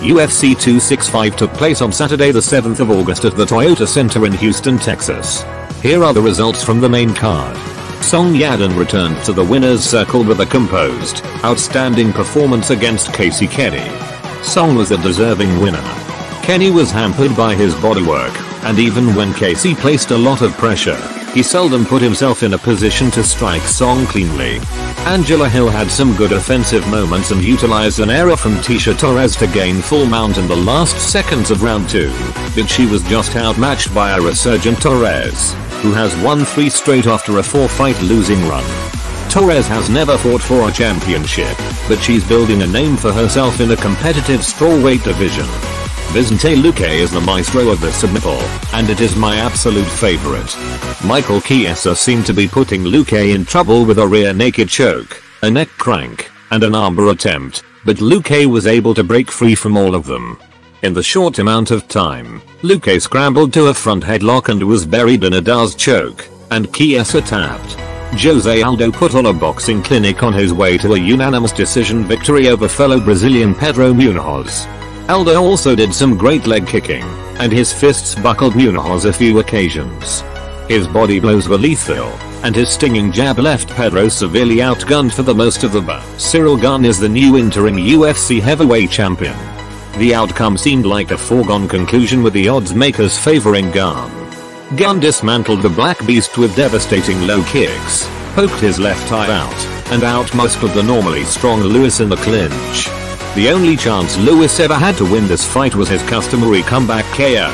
UFC 265 took place on Saturday the 7th of August at the Toyota Center in Houston, Texas. Here are the results from the main card. Song Yadong returned to the winner's circle with a composed, outstanding performance against Casey Kenney. Song was a deserving winner. Kenney was hampered by his bodywork, and even when Casey placed a lot of pressure, he seldom put himself in a position to strike Song cleanly. Angela Hill had some good offensive moments and utilized an error from Tecia Torres to gain full mount in the last seconds of round 2, but she was just outmatched by a resurgent Torres, who has won 3 straight after a 4 fight losing run. Torres has never fought for a championship, but she's building a name for herself in a competitive strawweight division. Vicente Luque is the maestro of the submittal, and it is my absolute favorite. Michael Chiesa seemed to be putting Luque in trouble with a rear naked choke, a neck crank, and an armbar attempt, but Luque was able to break free from all of them. In the short amount of time, Luque scrambled to a front headlock and was buried in a D'Arce choke, and Chiesa tapped. Jose Aldo put on a boxing clinic on his way to a unanimous decision victory over fellow Brazilian Pedro Munhoz. Aldo also did some great leg kicking, and his fists buckled Munhoz a few occasions. His body blows were lethal, and his stinging jab left Pedro severely outgunned for the most of the bout. Ciryl Gane is the new interim UFC heavyweight champion. The outcome seemed like a foregone conclusion with the odds makers favoring Gane. Gane dismantled the Black Beast with devastating low kicks, poked his left eye out, and outmuscled the normally strong Lewis in the clinch. The only chance Lewis ever had to win this fight was his customary comeback KO,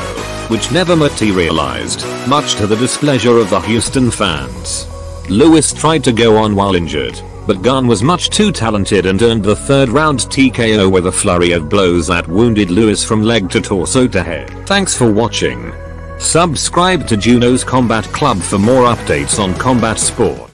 which never materialized, much to the displeasure of the Houston fans. Lewis tried to go on while injured, but Gane was much too talented and earned the third round TKO with a flurry of blows that wounded Lewis from leg to torso to head. Thanks for watching. Subscribe to Juno's Combat Club for more updates on combat sport.